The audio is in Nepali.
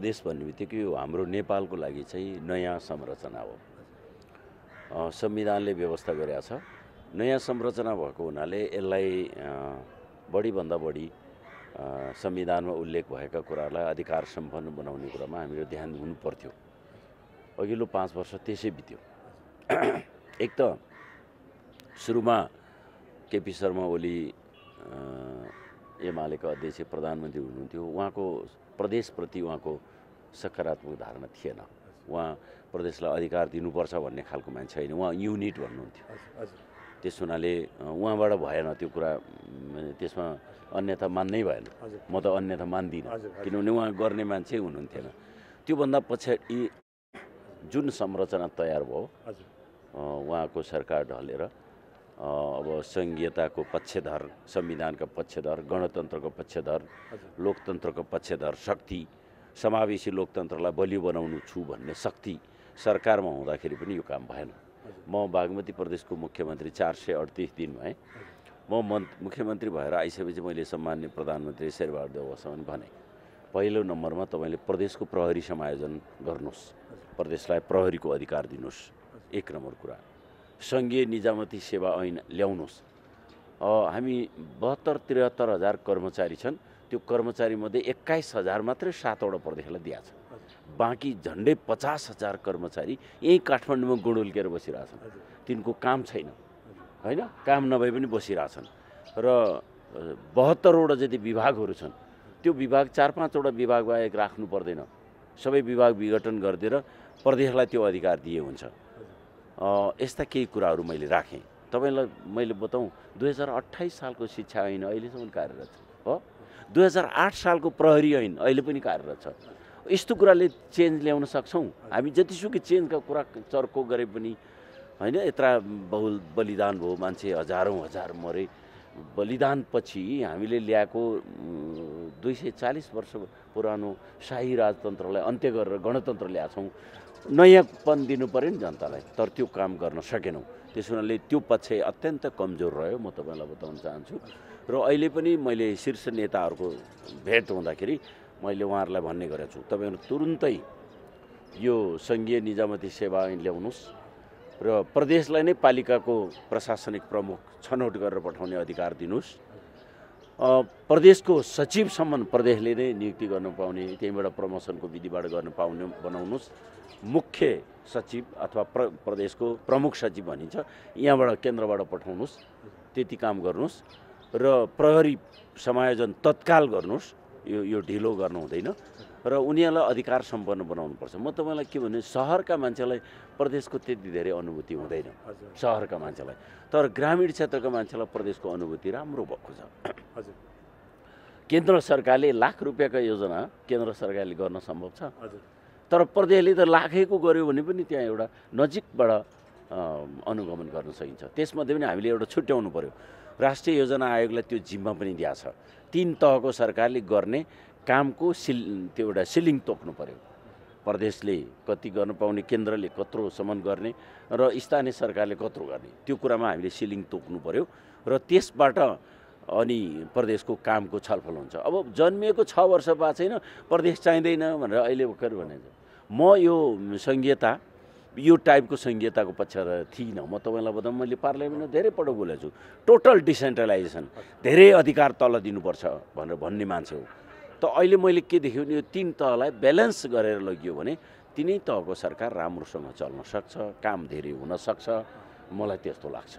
प्रदेश भन्ने बित्तिकै हाम्रो नेपालको लागि चाहिँ नयाँ संरचना हो। संविधानले व्यवस्था गरेका छ। नयाँ संरचना भएको हुनाले यसलाई बढीभन्दा बढी संविधानमा उल्लेख भएका कुरालाई अधिकार सम्पन्न बनाउने कुरामा हामीले ध्यान हुनु पर्थ्यो अघिल्लो पाँच वर्ष त्यसै बित्यो। एक त सुरुमा केपी शर्मा ओली एमालेका अध्यक्ष प्रधानमन्त्री हुनुहुन्थ्यो। उहाँको प्रदेशप्रति उहाँको सकारात्मक धारणा थिएन। उहाँ प्रदेशलाई अधिकार दिनुपर्छ भन्ने खालको मान्छे होइन। उहाँ युनिट भन्नुहुन्थ्यो। त्यस हुनाले उहाँबाट भएन त्यो कुरा। त्यसमा अन्यथा मान्नै भएन। म त अन्यथा मान्दिनँ। किनभने उहाँ गर्ने मान्छे हुनुहुन्थेन। त्योभन्दा पछाडि जुन संरचना तयार भयो उहाँको सरकार ढलेर अब सङ्घीयताको पक्षधर संविधानका पक्षधर गणतन्त्रको पक्षधर लोकतन्त्रको पक्षधर शक्ति समावेशी लोकतन्त्रलाई बलियो बनाउनु छु भन्ने शक्ति सरकारमा हुँदाखेरि पनि यो काम भएन। म बागमती प्रदेशको मुख्यमन्त्री चार सय अडतिस दिन भएँ म मन् मुख्यमन्त्री भएर आइसकेपछि मैले सम्मान्य प्रधानमन्त्री शेरबहादुर देवसँग भने पहिलो नम्बरमा तपाईँले प्रदेशको प्रहरी समायोजन गर्नुहोस्। प्रदेशलाई प्रहरीको अधिकार दिनुहोस्। एक नम्बर कुरा। सङ्घीय निजामती सेवा ऐन ल्याउनुहोस्। हामी बहत्तर त्रिहत्तर हजार कर्मचारी छन्। त्यो कर्मचारीमध्ये एक्काइस हजार मात्रै सातवटा प्रदेशलाई दिएको छ बाँकी झन्डै पचास हजार कर्मचारी यहीँ काठमाडौँमा गुडुल्केर बसिरहेछन् तिनको काम छैन। होइन? काम नभए पनि बसिरहेछन् र बहत्तरवटा जति विभागहरू छन् त्यो विभाग चार पाँचवटा विभाग बाहेक राख्नु पर्दैन। सबै विभाग विघटन गरिदिएर प्रदेशलाई त्यो अधिकार दिए हुन्छ। यस्ता केही कुराहरू मैले राखेँ। तपाईँलाई मैले बताउँ दुई हजार अठाइस सालको शिक्षा ऐन अहिलेसम्म कार्यरत छ हो? दुई हजार आठ सालको प्रहरी ऐन अहिले पनि कार्यरत छ। यस्तो कुराले चेन्ज ल्याउन सक्छौँ? हामी जतिसुकै चेन्जका कुरा चर्को गरे पनि होइन यत्र बहुल बलिदान भयो मान्छे हजारौँ हजार मरे। बलिदानपछि हामीले ल्याएको दुई सय चालिस वर्ष पुरानो शाही राजतन्त्रलाई अन्त्य गरेर गणतन्त्र ल्याएको छौँ। नयाँपन दिनु पऱ्यो नि जनतालाई। तर त्यो काम गर्न सकेनौँ। त्यस हुनाले त्यो पक्ष अत्यन्त कमजोर रह्यो म तपाईँलाई बताउन चाहन्छु। र अहिले पनि मैले शीर्ष नेताहरूको भेट हुँदाखेरि मैले उहाँहरूलाई भन्ने गरेको छु। तपाईँहरू तुरुन्तै यो सङ्घीय निजामती सेवा ऐन ल्याउनुहोस् र प्रदेशलाई नै पालिकाको प्रशासनिक प्रमुख छनौट गरेर पठाउने अधिकार दिनुहोस्। प्रदेशको सचिवसम्म प्रदेशले नै नियुक्ति गर्न पाउने त्यहीँबाट प्रमोसनको विधिबाट गर्न पाउने बनाउनुहोस्। मुख्य सचिव अथवा प्र प्रदेशको प्रमुख सचिव भनिन्छ। यहाँबाट केन्द्रबाट पठाउनुहोस् त्यति काम गर्नुहोस् र प्रहरी समायोजन तत्काल गर्नुहोस्। यो यो ढिलो गर्नु हुँदैन। र उनीहरूलाई अधिकार सम्पन्न बनाउनुपर्छ म तपाईँलाई के भने सहरका मान्छेलाई प्रदेशको त्यति धेरै अनुभूति हुँदैन। सहरका मान्छेलाई। तर ग्रामीण क्षेत्रका मान्छेलाई प्रदेशको अनुभूति राम्रो भएको छ। हजुर। केन्द्र सरकारले लाख रुपियाँका योजना केन्द्र सरकारले गर्न सम्भव छ। तर प्रदेशले त लाखेको गर्यो भने पनि त्यहाँ एउटा नजिकबाट अनुगमन गर्न सकिन्छ। त्यसमध्ये पनि हामीले एउटा छुट्याउनु पऱ्यो राष्ट्रिय योजना आयोगलाई त्यो जिम्मा पनि दिएको छ। तिन तहको सरकारले गर्ने कामको सिल त्यो एउटा सिलिङ तोक्नु पऱ्यो प्रदेशले कति गर्न पाउने केन्द्रले कत्रोसम्म गर्ने र स्थानीय सरकारले कत्रो गर्ने। त्यो कुरामा हामीले सिलिङ तोक्नु पऱ्यो र त्यसबाट अनि प्रदेशको कामको छलफल हुन्छ। अब जन्मिएको छ वर्ष बाद छैन प्रदेश चाहिँदैन भनेर अहिले भर्खर भनेको म यो सङ्घीयता यो टाइपको सङ्घीयताको पक्ष थिइनँ। म तपाईँलाई बताउँ मैले पार्लियामेन्टमा धेरै पटक बोलेको छु। टोटल डिसेन्ट्रलाइजेसन धेरै अधिकार तल दिनुपर्छ भनेर भन्ने मान्छे हो। त अहिले मैले के देख्यो भने यो तिन तहलाई ब्यालेन्स गरेर लगियो भने तिनै तहको सरकार राम्रोसँग चल्न सक्छ काम धेरै हुन सक्छ। मलाई त्यस्तो लाग्छ।